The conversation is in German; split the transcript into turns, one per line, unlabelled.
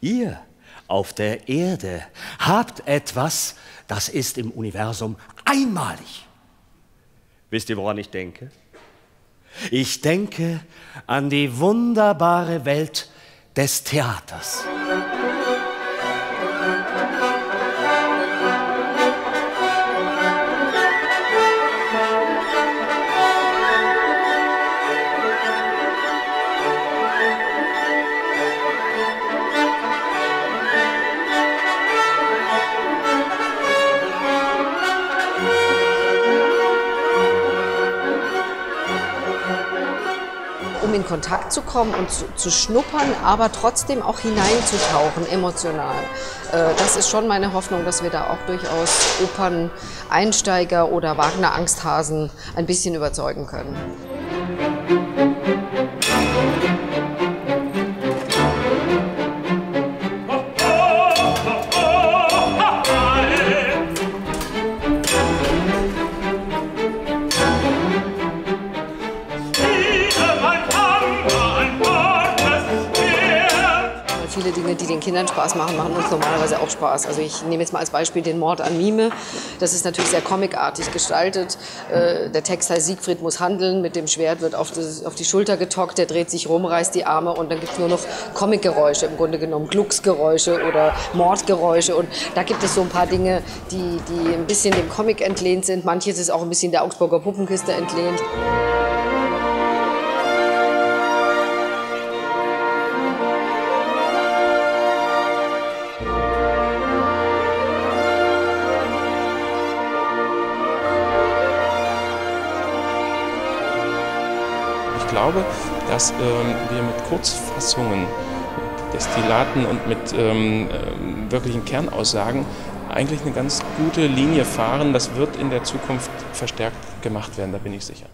Ihr auf der Erde habt etwas, das ist im Universum einmalig. Wisst ihr, woran ich denke? Ich denke an die wunderbare Welt des Theaters.
Um in Kontakt zu kommen und zu, zu schnuppern, aber trotzdem auch hineinzutauchen, emotional. Äh, das ist schon meine Hoffnung, dass wir da auch durchaus Operneinsteiger oder Wagner-Angsthasen ein bisschen überzeugen können. Viele Dinge, die den Kindern Spaß machen, machen uns normalerweise auch Spaß. Also ich nehme jetzt mal als Beispiel den Mord an Mime. Das ist natürlich sehr comicartig gestaltet. Äh, der Text heißt Siegfried muss handeln, mit dem Schwert wird auf die, Schulter getockt, der dreht sich rum, reißt die Arme und dann gibt es nur noch Comicgeräusche im Grunde genommen, Glucksgeräusche oder Mordgeräusche und da gibt es so ein paar Dinge, die, die ein bisschen dem Comic entlehnt sind. Manches ist auch ein bisschen der Augsburger Puppenkiste entlehnt.
Ich glaube, dass ähm, wir mit Kurzfassungen, Destillaten und mit ähm, äh, wirklichen Kernaussagen eigentlich eine ganz gute Linie fahren. Das wird in der Zukunft verstärkt gemacht werden, da bin ich sicher.